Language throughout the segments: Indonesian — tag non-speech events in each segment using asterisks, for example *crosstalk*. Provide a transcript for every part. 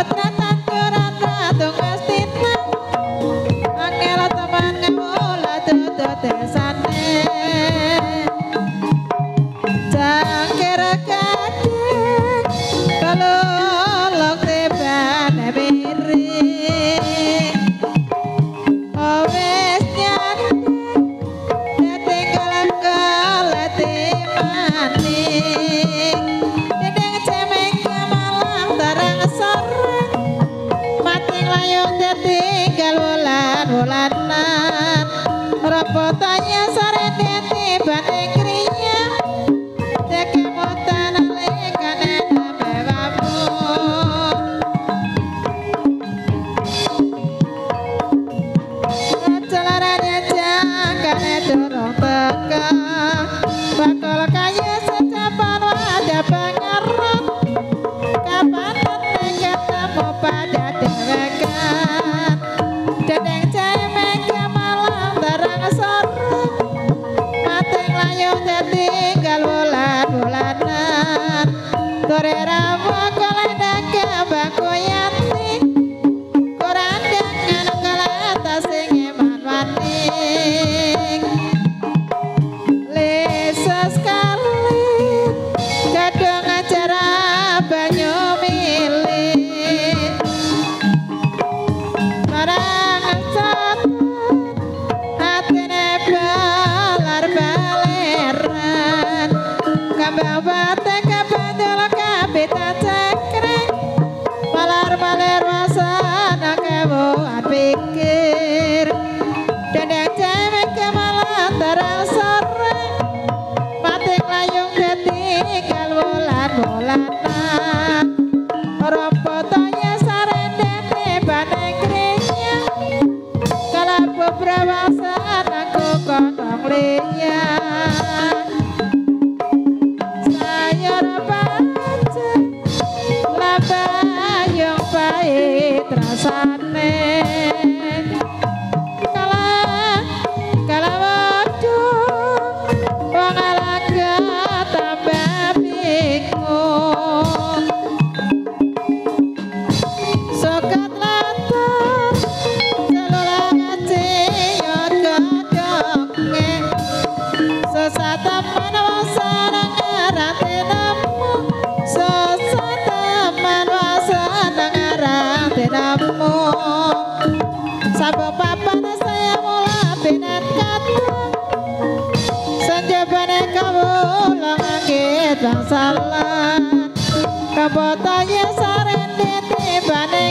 Tratan kerata tunggu pasti Saja Sanjabane kawula nggih bangsalan. Kabotane sarende tibane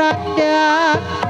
Maharaj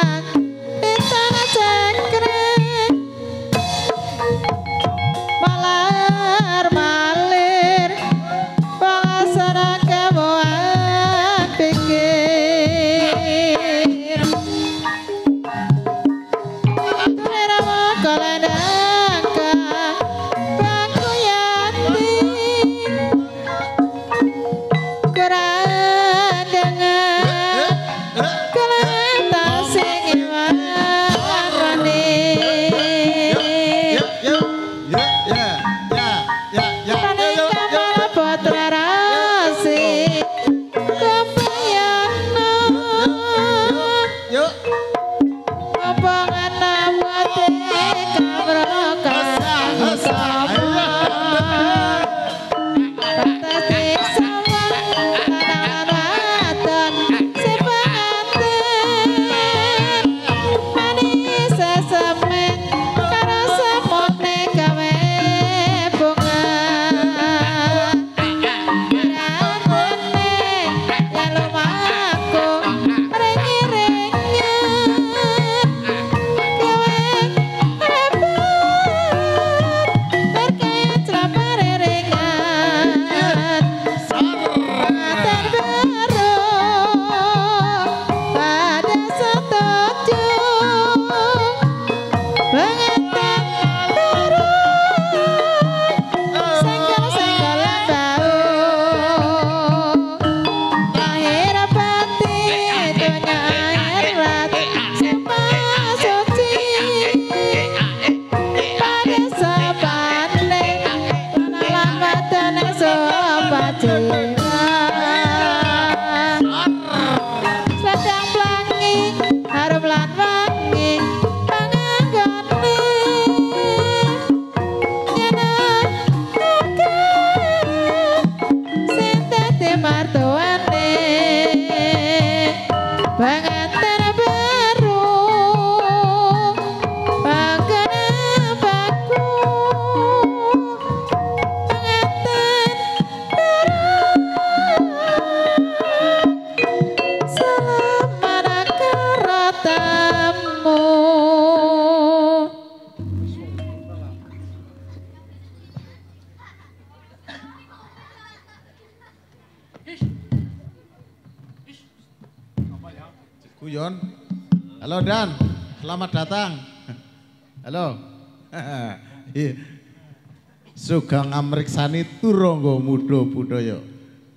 Suga ngamriksani turangga mudha budaya.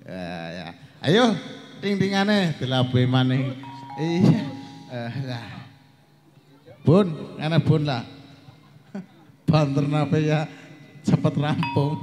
Ya, ya. Ayo ting-tingane dilabuhi maning. Iya. Eh, lah. Bun, ana bun lah. *laughs* Banter nape ya cepet rampung.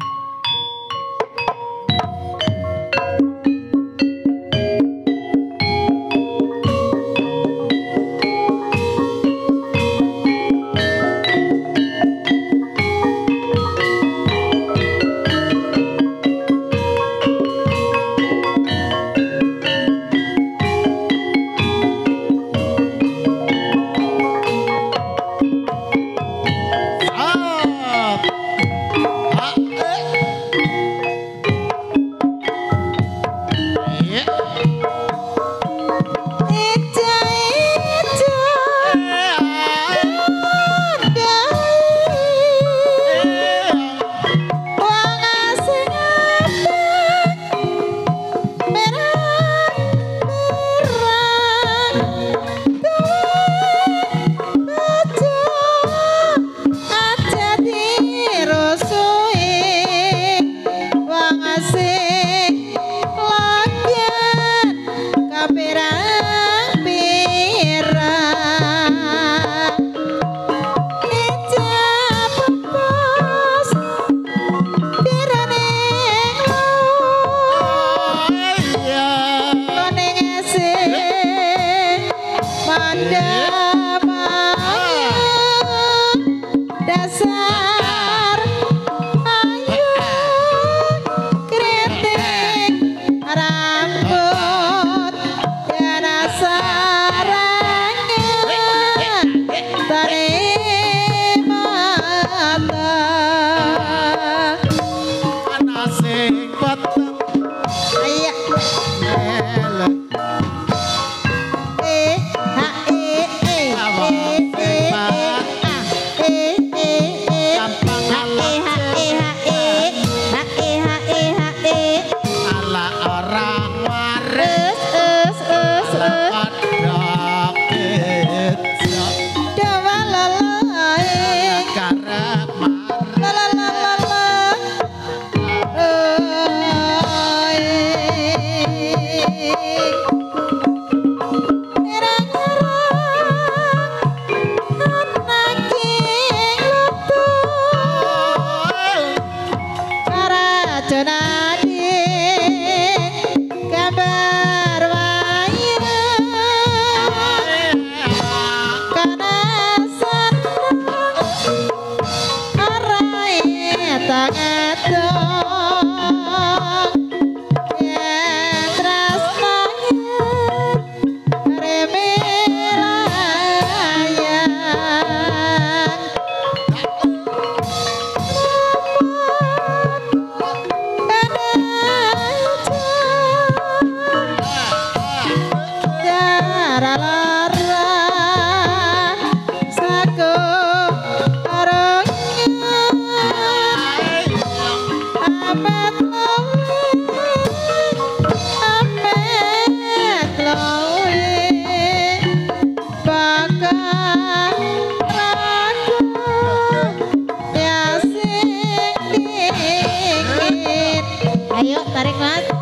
Ayo tarik mas